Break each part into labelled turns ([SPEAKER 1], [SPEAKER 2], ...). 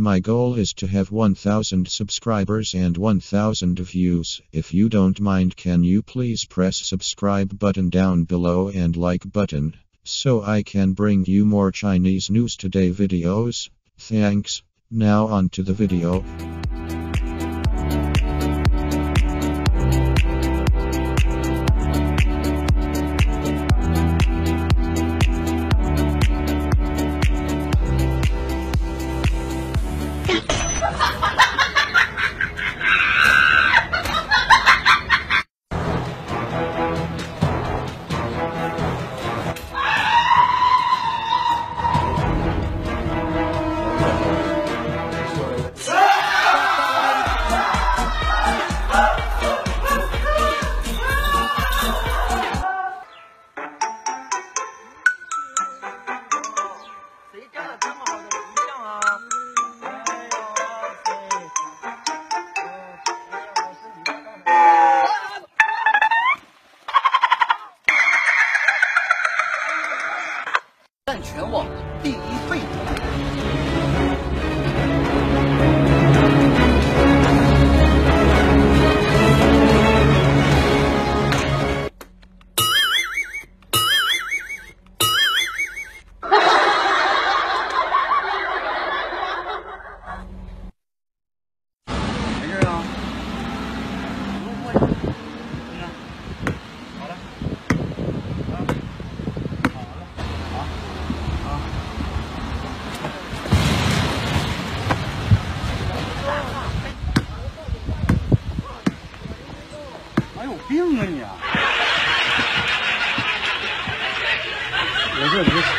[SPEAKER 1] My goal is to have 1000 subscribers and 1000 views. If you don't mind can you please press subscribe button down below and like button so I can bring you more Chinese news today videos. Thanks. Now on to the video.
[SPEAKER 2] 全网第一废
[SPEAKER 3] Christmas.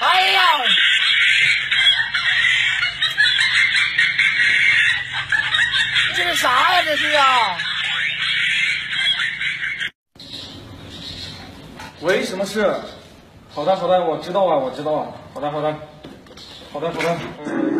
[SPEAKER 2] 哎呀！这是啥呀？这是啊！
[SPEAKER 4] 喂，什么事？好的，好的，我知道啊，我知道啊。好的，好的，好的，好的。